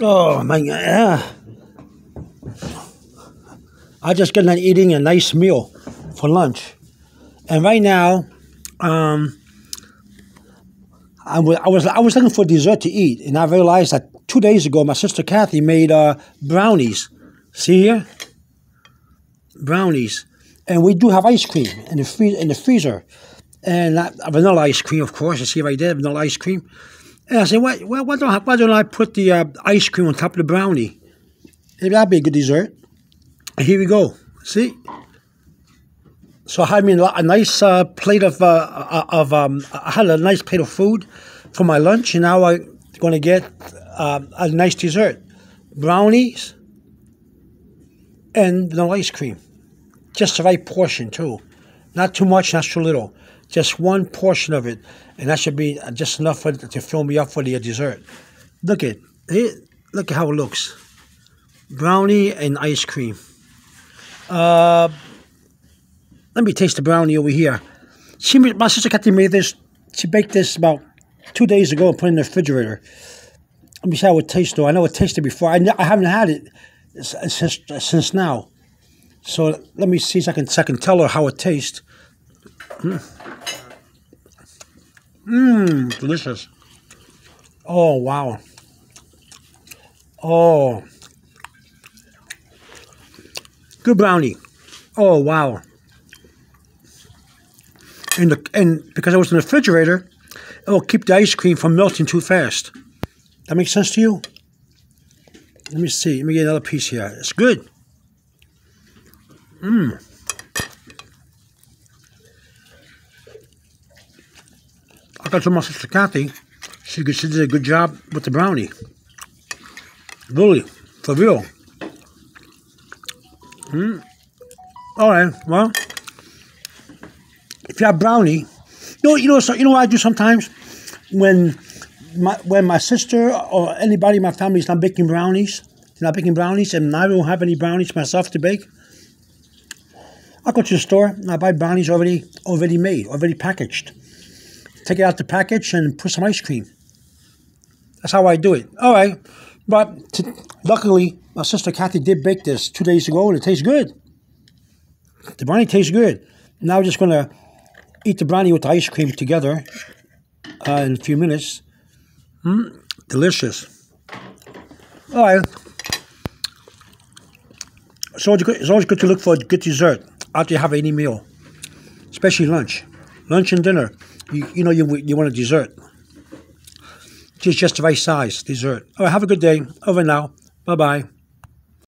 Oh my god! Yeah. I just got done eating a nice meal for lunch, and right now, um, I was I was I was looking for dessert to eat, and I realized that two days ago my sister Kathy made uh, brownies. See here, brownies, and we do have ice cream in the free- in the freezer, and not, vanilla ice cream, of course. You see right there, vanilla ice cream. And I said, why, why, why, don't, I, why don't I put the uh, ice cream on top of the brownie? Maybe that'd be a good dessert. And here we go. See? So I had me a nice uh, plate of, uh, uh, of um, I had a nice plate of food for my lunch, and now I'm going to get uh, a nice dessert. Brownies and vanilla ice cream. Just the right portion, too. Not too much, not too little. Just one portion of it, and that should be just enough for, to fill me up for the dessert. Look at it. Look at how it looks. Brownie and ice cream. Uh, let me taste the brownie over here. She, my sister Kathy made this. She baked this about two days ago and put it in the refrigerator. Let me see how it tastes, though. I know it tasted before. I, I haven't had it uh, since uh, since now. So let me see if I can, so I can tell her how it tastes. Hmm. Mmm, delicious. Oh, wow. Oh. Good brownie. Oh, wow. And, the, and because I was in the refrigerator, it will keep the ice cream from melting too fast. That makes sense to you? Let me see. Let me get another piece here. It's good. Mmm. I got to my sister Kathy. She, she did a good job with the brownie. Really, for real. Mm. All right. Well, if you have brownie, you know, you know, so, you know what I do sometimes when my when my sister or anybody in my family is not baking brownies, not baking brownies, and I don't have any brownies myself to bake. I go to the store and I buy brownies already already made, already packaged. Take it out the package and put some ice cream. That's how I do it. All right, but t- luckily my sister Kathy did bake this two days ago and it tastes good. The brownie tastes good. Now we're just gonna eat the brownie with the ice cream together uh, in a few minutes. Mm, delicious. All right. It's always, good, it's always good to look for a good dessert after you have any meal, especially lunch. Lunch and dinner, you, you know you, you want a dessert. Just, just the right size dessert. All right, have a good day. Over now. Bye-bye.